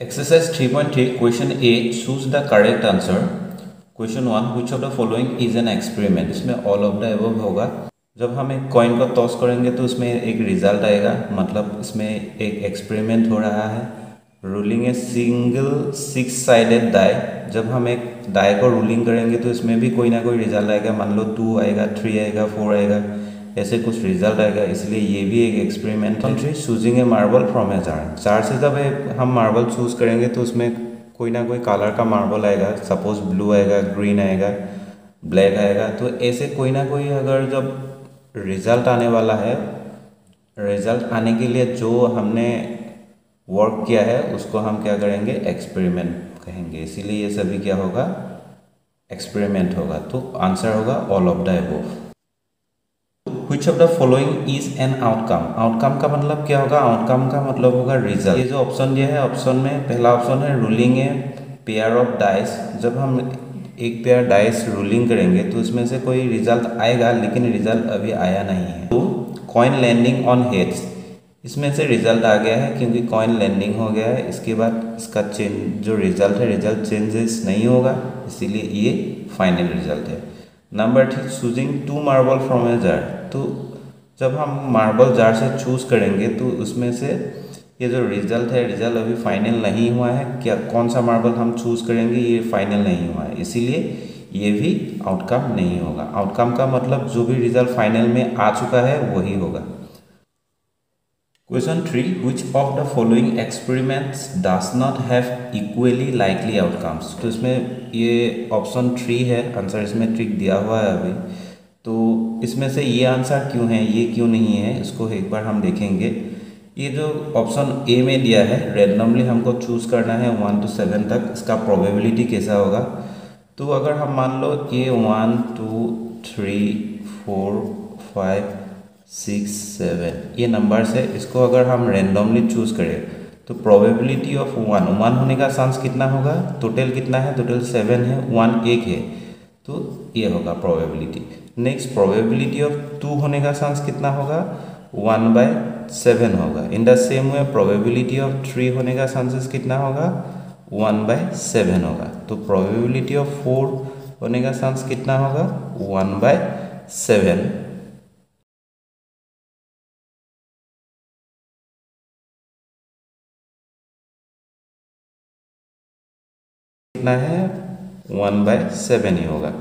Exercise 3.3 question A, choose the correct answer. Question one which of the following is an experiment इसमें all of the above होगा। जब हम एक coin को toss करेंगे तो उसमें एक रिज़ल्ट आएगा। मतलब इसमें एक एक्सपेरिमेंट हो रहा है। Rolling a single six sided die जब हम एक डाई को रूलिंग करेंगे तो इसमें भी कोई ना कोई रिज़ल्ट आएगा। मान लो टू आएगा थ्री आएगा फोर आएगा। ऐसे कुछ रिज़ल्ट आएगा इसलिए ये भी एक एक्सपेरिमेंट है। Choosing a marble from a jar jar से जब हम मार्बल चूज़ करेंगे तो उसमें कोई ना कोई कलर का मार्बल आएगा। सपोज़ ब्लू आएगा ग्रीन आएगा ब्लैक आएगा। तो ऐसे कोई ना कोई अगर जब रिज़ल्ट आने वाला है रिज़ल्ट आने के लिए जो हमने वर्क किया है उसको हम क्या करेंगे? एक्सपेरिमेंट कहेंगे। इसीलिए ये सभी क्या होगा? एक्सपेरिमेंट होगा। तो आंसर होगा all of the above which of the following is an outcome outcome का मतलब क्या होगा? आउटकम का मतलब होगा रिज़ल्ट ये जो ऑप्शन दिया है ऑप्शन में पहला ऑप्शन है rolling a pair of dice जब हम एक पेयर डाइस रूलिंग करेंगे तो उसमें से कोई रिज़ल्ट आएगा, लेकिन रिज़ल्ट अभी आया नहीं है। तो कॉइन लैंडिंग ऑन हेड्स इसमें से रिज़ल्ट आ गया है, क्योंकि कॉइन लैंडिंग हो गया है। इसके बाद इसका चेंज जो रिज़ल्ट है रिज़ल्ट चेंजेस नहीं होगा, इसीलिए ये फाइनल रिज़ल्ट है। Number three choosing two marble from a jar तो जब हम मार्बल जार से चूज़ करेंगे तो उसमें से ये जो रिज़ल्ट है रिज़ल्ट अभी फाइनल नहीं हुआ है। क्या, कौन सा मार्बल हम चूज़ करेंगे, ये फाइनल नहीं हुआ है। इसीलिए ये भी आउटकम नहीं होगा। आउटकम का मतलब जो भी रिज़ल्ट फाइनल में आ चुका है, वही होगा। Question three which of the following experiments does not have equally likely outcomes तो इसमें ये ऑप्शन थ्री है। आंसर इसमें ट्रिक दिया हुआ है अभी। तो इसमें से ये आंसर क्यों है, ये क्यों नहीं है, इसको एक बार हम देखेंगे। ये जो ऑप्शन ए में दिया है रेंडमली हमको चूज़ करना है वन टू सेवन तक, इसका प्रोबेबिलिटी कैसा होगा? तो अगर हम मान लो ये one two three four five six seven ये नंबर है, इसको अगर हम रेंडमली चूज़ करें तो प्रोबेबिलिटी ऑफ़ वन वन होने का चांस कितना होगा? टोटल कितना है? टोटल सेवन है वन एक है। तो ये होगा probability next probability of two होने का चांस कितना होगा? वन बाय सेवन होगा। In the same way probability of three होने का चांसेस कितना होगा? वन बाय सेवन होगा। तो प्रोबेबिलिटी ऑफ़ फोर होने का चांस कितना होगा? वन बाय सेवन कितना है? वन बाय सेवन ही होगा।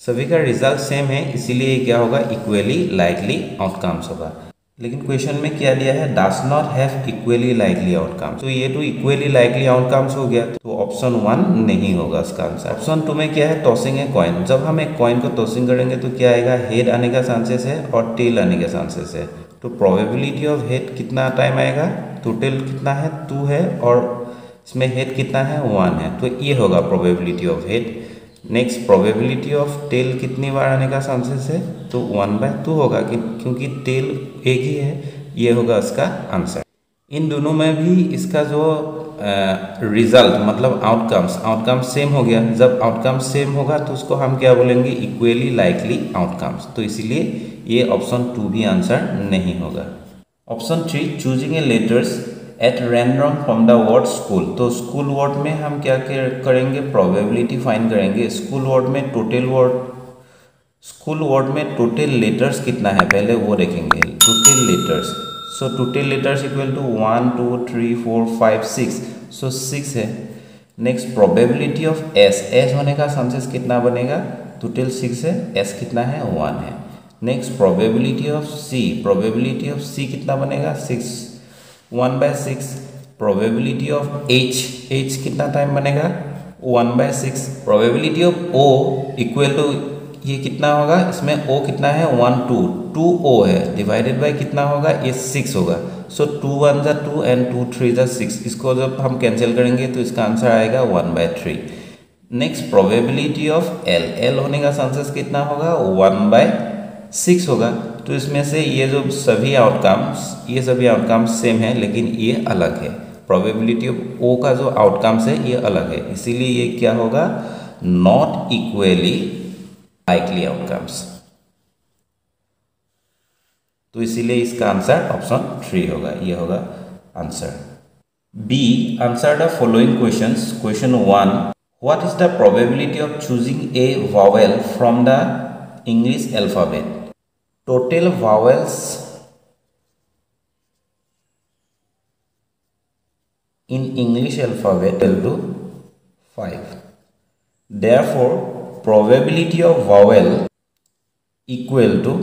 सभी का रिज़ल्ट सेम है, इसीलिए क्या होगा? इक्वली लाइकली आउटकम्स होगा। लेकिन क्वेश्चन में क्या दिया है? Does not have equally likely outcomes तो ये तो इक्वली लाइकली आउटकम्स हो गया। तो ऑप्शन वन नहीं होगा इसका आंसर ऑप्शन टू में क्या है? टॉसिंग है कॉइन जब हम एक कॉइन को टॉसिंग करेंगे तो क्या आएगा? हेड आने का चांसेस है और टेल आने का चांसेस है। तो प्रोबेबिलिटी ऑफ़ हेड कितना टाइम आएगा? तो टेल कितना है? टू है और इसमें हेड कितना है? वन है। तो ये होगा probability of head next probability of tail कितनी बार आने का चांसेस है? तो वन बाय टू होगा क्योंकि टेल एक ही है, ये होगा इसका आंसर इन दोनों में भी इसका जो रिज़ल्ट मतलब आउटकम्स आउटकम्स सेम हो गया। जब आउटकम्स सेम होगा तो उसको हम क्या बोलेंगे? इक्वली लाइकली आउटकम्स तो इसीलिए ये ऑप्शन टू भी आंसर नहीं होगा. Option three choosing a letters at random from the word school तो स्कूल वर्ड में हम क्या करेंगे? प्रोबेबिलिटी फाइन करेंगे। स्कूल वर्ड में टोटल वर्ड स्कूल वर्ड में टोटल लेटर्स कितना है? पहले वो देखेंगे। Total letters so total letters equal to one two three four five six so six है। Next probability of S S होने का चांसेस कितना बनेगा? टोटल सिक्स है। एस कितना है? वन है। Next probability of C probability of C कितना बनेगा? Six one by six probability of H H कितना टाइम बनेगा? One by six probability of O equal to ये कितना होगा? इसमें ओ कितना है? वन टू टू ओ है. डिवाइडेड बाय कितना होगा? ये सिक्स होगा. सो टू वन ज़ा टू एंड टू थ्री ज़ा सिक्स इसको जब हम कैंसिल करेंगे तो इसका आंसर आएगा one by three next probability of L L होने का चांसेस कितना होगा? वन बाय सिक्स होगा. तो इसमें से ये जो सभी आउटकम्स ये सभी आउटकम्स सेम है, लेकिन ये अलग है प्रोबेबिलिटी ऑफ़ ओ का जो आउटकम्स है, ये अलग है इसीलिए ये क्या होगा नॉट इक्वली लाइकली आउटकम्स तो इसीलिए इसका आंसर ऑप्शन थ्री होगा ये होगा answer B answer the following questions. Question 1. What is the probability of choosing a vowel from the English alphabet? Total vowels in English alphabet equal to 5. Therefore, probability of vowel equal to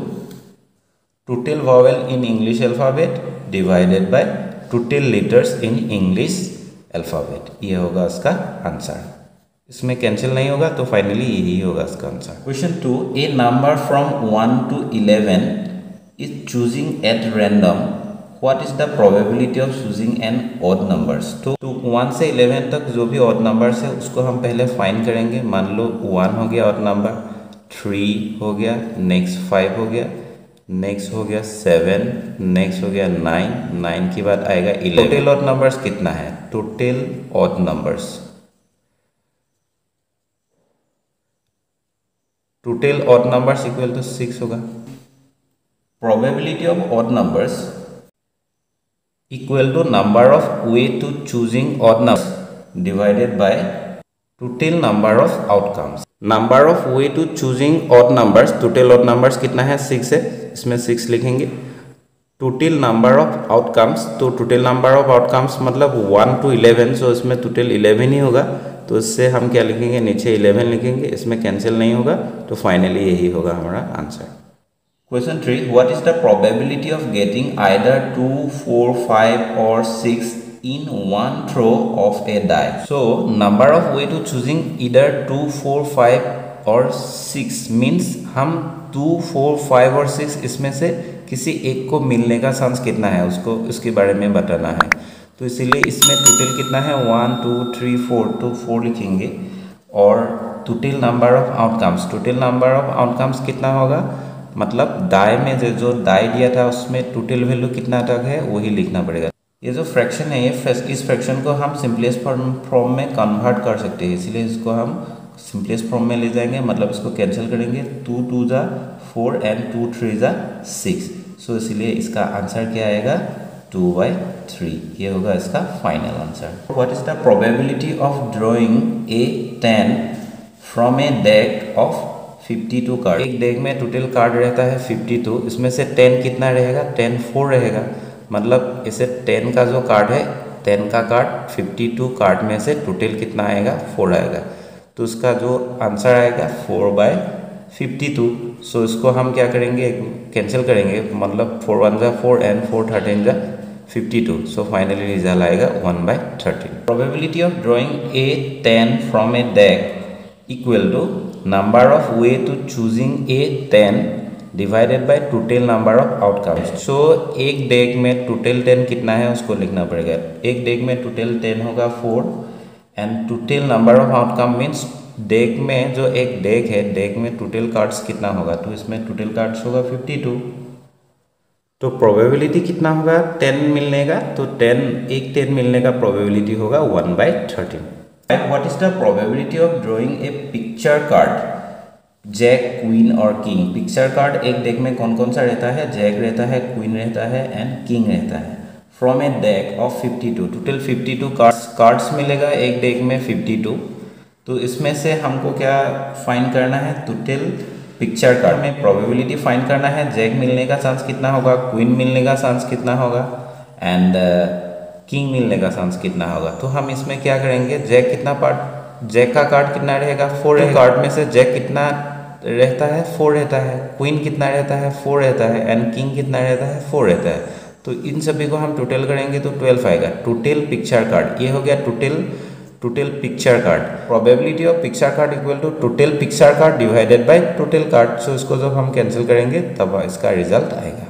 total vowel in English alphabet divided by total letters in English alphabet ये होगा इसका answer इसमें cancel नहीं होगा तो finally यही होगा इसका answer question two a number from one to eleven is choosing at random what is the probability of choosing an odd numbers तो वन से इलेवन तक जो भी ऑड नंबर्स है उसको हम पहले फाइन करेंगे। मान लो वन हो गया ऑड नंबर थ्री हो गया नेक्स्ट फाइव हो गया नेक्स्ट हो गया सेवन नेक्स्ट हो गया नाइन नाइन के बाद आएगा इलेवन टोटल ऑड नंबर्स कितना है? Total odd numbers total odd numbers equal to six होगा। Probability of odd numbers equal to number of way to choosing odd number divided by total number of outcomes number of way to choosing odd numbers total odd numbers कितना है? Six है। इसमें six लिखेंगे। Total number of outcomes तो total number of outcomes मतलब one to eleven so इसमें total eleven ही होगा। तो इससे हम क्या लिखेंगे? नीचे इलेवन लिखेंगे इसमें कैंसिल नहीं होगा तो फाइनली यही होगा हमारा answer question three what is the probability of getting either two four five और six in one throw of a die. So number of way to choosing either 2, 4, 5 और सिक्स मीन्स हम two four five और six इसमें से किसी एक को मिलने का चांस कितना है? उसको उसके बारे में बताना है। तो इसीलिए इसमें टोटल कितना है? वन टू थ्री फोर तो फोर लिखेंगे। और total number of outcomes total number of outcomes कितना होगा? मतलब दाए में जो जो दाए दिया था, उसमें टोटल वैल्यू कितना तक है, वही लिखना पड़ेगा। ये जो फ्रैक्शन है, ये इस फ्रैक्शन को हम सिंपलेस्ट फॉर्म फॉर्म में कन्वर्ट कर सकते हैं। इसलिए इसको हम सिंपलेस्ट फॉर्म में ले जाएँगे। मतलब इसको कैंसिल करेंगे। टू टू ज़ा फोर एंड टू थ्री ज़ा सिक्स सो इसीलिए इसका आंसर क्या आएगा? टू बाई थ्री ये होगा इसका final answer what is the probability of drawing a ten from a deck of 52 card एक डेक में टोटल कार्ड रहता है 52 इसमें से 10 कितना रहेगा? 10 फोर रहेगा. मतलब इसे 10 का जो कार्ड है 10 का कार्ड 52 कार्ड में से टोटल कितना आएगा? फोर आएगा. तो उसका जो आंसर आएगा four by fifty two so इसको हम क्या करेंगे? कैंसिल करेंगे. मतलब फोर वन ज़ा फोर एंड फोर थर्टीन ज़ा fifty two so finally result आएगा one by thirteen probability of drawing a ten from a deck equal to number of way to choosing a ten divided by total number of outcomes so एक deck में total ten कितना है उसको लिखना पड़ेगा। एक deck में total ten होगा four and total number of outcome means deck में जो एक डेक है डेक में टोटल कार्ड्स कितना होगा? तो इसमें टोटल कार्ड्स होगा फिफ्टी टू तो प्रोबेबिलिटी कितना होगा? टेन मिलने का तो टेन एक टेन मिलने का प्रोबेबिलिटी होगा one by thirteen what is the probability of drawing a picture card jack queen और किंग पिक्चर कार्ड एक डेक में कौन कौन सा रहता है? जैक रहता है क्वीन रहता है एंड किंग रहता है. From a deck of 52 total 52 cards cards मिलेगा एक डेक में 52 तो इसमें से हमको क्या फाइन करना है? टोटल पिक्चर कार्ड में प्रोबेबिलिटी फाइन करना है जैक मिलने का चांस कितना होगा क्वीन मिलने का चांस कितना होगा एंड किंग uh, मिलने का चांस कितना होगा। तो हम इसमें क्या करेंगे जैक कितना पार्ट जैक का कार्ड कितना रहेगा? फोर कार्ड में से जैक कितना रहता है? फोर रहता है। क्वीन कितना रहता है? फोर रहता है। एंड किंग कितना रहता है? फोर रहता है। तो इन सभी को हम टोटल करेंगे तो ट्वेल्व आएगा। टोटल पिक्चर कार्ड ये हो गया total total picture card probability of picture card equal to total picture card divided by total card so इसको जब हम कैंसिल करेंगे तब इसका रिज़ल्ट आएगा.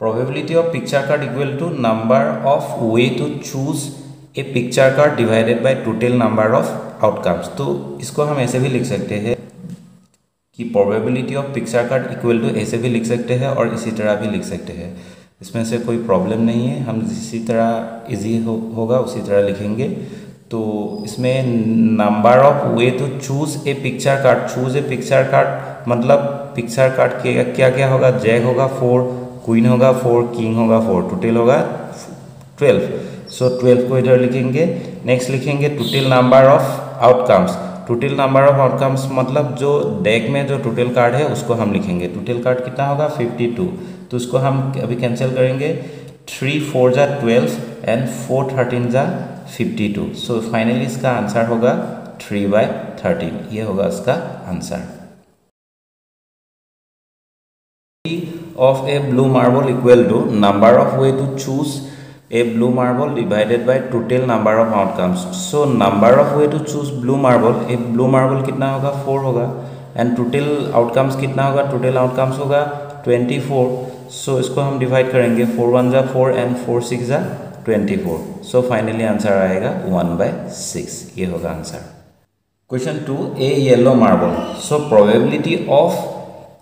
Probability of picture card equal to number of way to choose a picture card divided by total number of outcomes तो इसको हम ऐसे भी लिख सकते हैं कि probability of picture card equal to ऐसे भी लिख सकते हैं और इसी तरह भी लिख सकते हैं. इसमें से कोई प्रॉब्लम नहीं है. हम जिसी तरह इजी हो, होगा उसी तरह लिखेंगे. तो इसमें number of way to choose a picture card choose a picture card मतलब पिक्चर कार्ड के क्या क्या होगा? जैक होगा फोर क्वीन होगा फोर किंग होगा फोर टोटल होगा ट्वेल्व सो ट्वेल्व को इधर लिखेंगे नेक्स्ट लिखेंगे total number of outcomes total number of outcomes मतलब जो डेक में जो टोटल कार्ड है, उसको हम लिखेंगे. टोटल कार्ड कितना होगा? फिफ्टी टू तो उसको हम अभी कैंसिल करेंगे. थ्री फोर जा ट्वेल्व एंड फोर थर्टीन जा फिफ्टी टू सो फाइनली इसका आंसर होगा थ्री बाय थर्टीन ये होगा इसका answer of a blue marble equal to number of way to choose a blue marble divided by total number of outcomes so number of way to choose blue marble a blue marble कितना होगा? Four होगा. And total outcomes कितना होगा? Total outcomes होगा twenty four so इसको हम divide करेंगे. Four one जा फोर एंड फोर सिक्स जा twenty four so finally answer आएगा वन बाय सिक्स ये होगा answer question two a yellow marble so probability of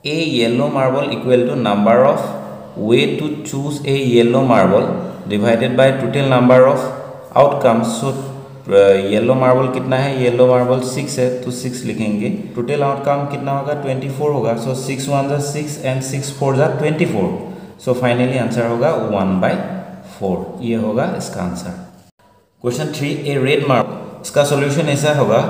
a yellow marble equal to number of way to choose a yellow marble divided by total number of outcomes. So yellow marble कितना है? Yellow marble six है तो six लिखेंगे. Total outcome कितना होगा? Twenty four होगा. So six one ज़ा six and six four ज़ा twenty four so finally answer होगा वन बाई फोर ये होगा इसका answer question three a red marble इसका सॉल्यूशन ऐसा होगा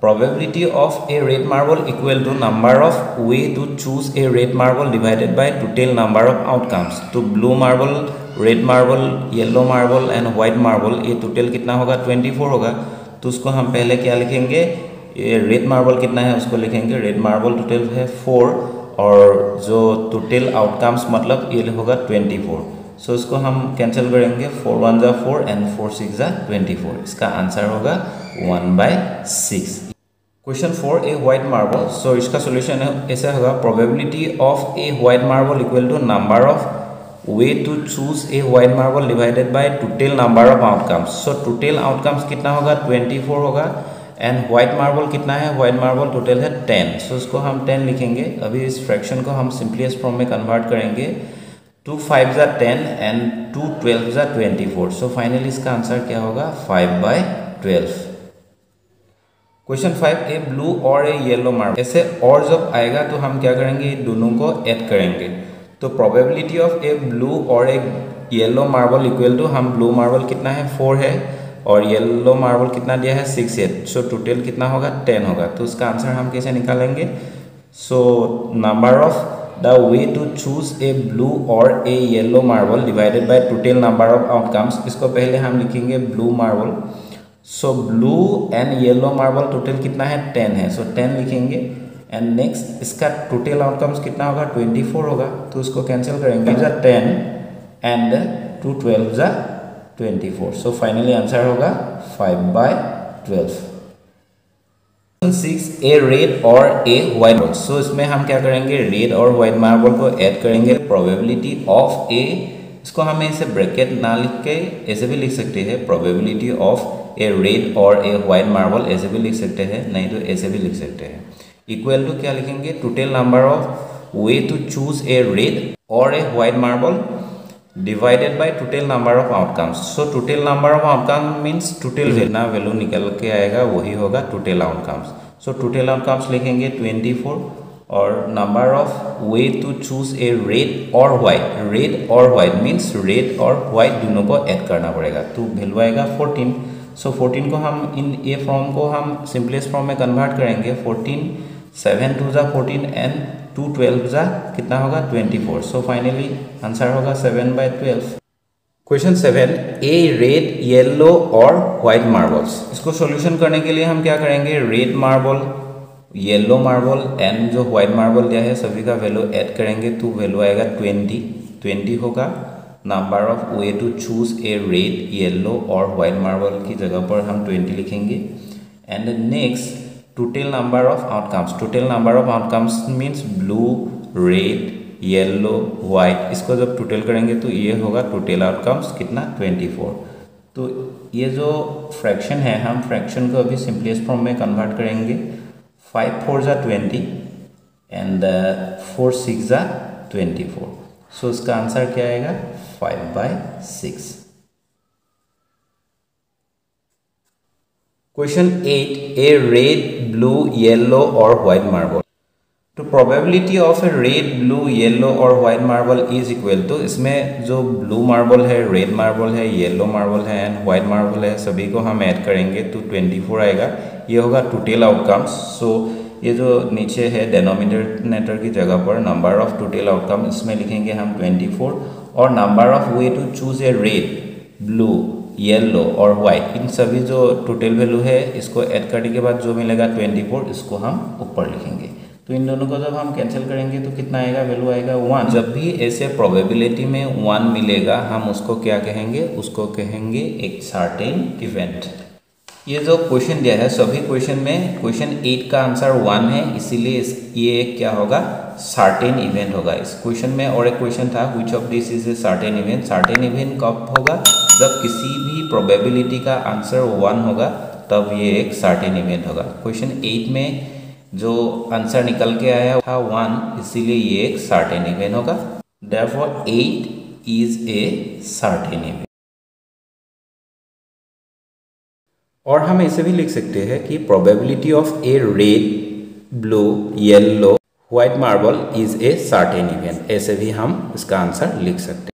probability of a red marble equal to number of way to choose a red marble divided by total number of outcomes तो blue marble red marble yellow marble and white marble ये total कितना होगा? Twenty four होगा. तो उसको हम पहले क्या लिखेंगे? ये रेड मार्बल कितना है? उसको लिखेंगे रेड मार्बल टोटल है फोर और जो टोटल आउटकम्स मतलब ये होगा ट्वेंटी फोर सो so, इसको हम कैंसिल करेंगे फोर वन ज़ा फोर एंड फोर सिक्स ज़ा ट्वेंटी फोर इसका आंसर होगा one by six question four a white marble so इसका सोल्यूशन ऐसा होगा probability of a white marble equal to number of way to choose a white marble divided by total number of outcomes so total outcomes कितना होगा? Twenty four होगा. And white marble कितना है? White marble total है ten so so, इसको हम ten लिखेंगे. अभी इस फ्रैक्शन को हम सिंपलीस्ट फॉर्म में कन्वर्ट करेंगे. टू फाइव ज़ा टेन एंड टू ट्वेल्व ज़ा ट्वेंटी फोर सो फाइनली इसका आंसर क्या होगा? Five by twelve question five a blue और ए येलो मार्बल ऐसे और जब आएगा तो हम क्या करेंगे? दोनों को ऐड करेंगे. तो प्रोबेबिलिटी ऑफ़ ए ब्लू और a yellow marble equal to हम ब्लू मार्बल कितना है? फोर है. और येलो मार्बल कितना दिया है? सिक्स है. सो टोटल कितना होगा? टेन होगा. तो उसका आंसर हम कैसे निकालेंगे? So number of the way to choose a blue और a yellow marble divided by total number of outcomes इसको पहले हम लिखेंगे blue marble so blue and yellow marble total कितना है? टेन है. सो so, टेन लिखेंगे. एंड नेक्स्ट इसका टोटल आउटकम्स कितना होगा? ट्वेंटी फोर होगा. तो उसको कैंसिल करेंगे. ज़ा टेन एंड टू ट्वेल्व ज़ा twenty four so finally answer होगा five by twelve six a red और ए व्हाइट मार्बल सो इसमें हम क्या करेंगे? रेड और व्हाइट मार्बल को ऐड करेंगे. प्रोबेबिलिटी ऑफ़ ए इसको हमें इसे ब्रैकेट ना लिख के ऐसे भी लिख सकते हैं. प्रोबेबिलिटी ऑफ़ ए रेड और ए वाइट मार्बल ऐसे भी लिख सकते हैं. नहीं तो ऐसे भी लिख सकते हैं. इक्वल टू क्या लिखेंगे? Total number of way to choose a red और a white marble divided by total number of outcomes so total number of outcome means total जितना वैल्यू निकल के आएगा वही होगा total outcomes so total outcomes लिखेंगे ट्वेंटी फोर और number of way to choose a red और white red और वाइट मीन्स रेड और वाइट दोनों को ऐड करना पड़ेगा. तो वैल्यू आएगा फोर्टीन सो so, 14 को हम इन ए फॉर्म को हम सिंपलेस्ट फॉर्म में कन्वर्ट करेंगे. 14 सेवन टू ज़ा फोर्टीन एंड टू ट्वेल्व ज़ा कितना होगा? 24 सो फाइनली आंसर होगा seven by twelve question seven a red yellow और वाइट मार्बल्स इसको सॉल्यूशन करने के लिए हम क्या करेंगे? Red marble yellow marble and जो व्हाइट मार्बल दिया है, सभी का वैल्यू ऐड करेंगे तो वैल्यू आएगा ट्वेंटी ट्वेंटी होगा। Number of way to choose a red yellow और वाइट मार्बल की जगह पर हम ट्वेंटी लिखेंगे। And next total number of outcomes total number of outcomes means blue red yellow white इसको जब टोटल करेंगे तो ये होगा टोटल आउटकम्स कितना? ट्वेंटी फोर तो ये जो फ्रैक्शन है, हम फ्रैक्शन को अभी सिंपलेस्ट फॉर्म में कन्वर्ट करेंगे. फाइव फोर ज़ा ट्वेंटी एंड फोर सिक्स ज़ा ट्वेंटी फोर सो इसका आंसर क्या आएगा? Five by six question eight a red blue yellow और व्हाइट मार्बल तो probability of a red blue yellow और वाइट मार्बल इज़ इक्वल तो इसमें जो ब्लू मार्बल है रेड मार्बल है येलो मार्बल है एंड वाइट मार्बल है, सभी को हम ऐड करेंगे तो 24 आएगा। ये होगा टोटल आउटकम्स सो ये जो नीचे है डेनोमिनेटर की जगह पर नंबर ऑफ़ टोटल आउटकम इसमें लिखेंगे हम 24 और number of way to choose a red blue yellow और वाइट इन सभी जो टोटल वैल्यू है, इसको ऐड करने के बाद जो मिलेगा 24 इसको हम ऊपर लिखेंगे। तो इन दोनों को जब हम कैंसिल करेंगे तो कितना आएगा? वैल्यू आएगा वन जब भी ऐसे प्रोबेबिलिटी में वन मिलेगा, हम उसको क्या कहेंगे? उसको कहेंगे एक सर्टेन इवेंट ये जो क्वेश्चन दिया है, सभी क्वेश्चन में क्वेश्चन एट का आंसर वन है, इसीलिए इस, ये क्या होगा? सर्टेन इवेंट होगा। इस क्वेश्चन में और एक क्वेश्चन था which of this is a certain event certain event कब होगा? जब किसी भी प्रोबेबिलिटी का आंसर वन होगा, तब ये एक सर्टेन इवेंट होगा। क्वेश्चन एट में जो आंसर निकल के आया था वन इसीलिए ये एक सर्टेन इवेंट होगा। Therefore eight is a certain event और हम ऐसे भी लिख सकते हैं कि probability of a red blue yellow white marble is a certain event ऐसे भी हम इसका आंसर लिख सकते हैं।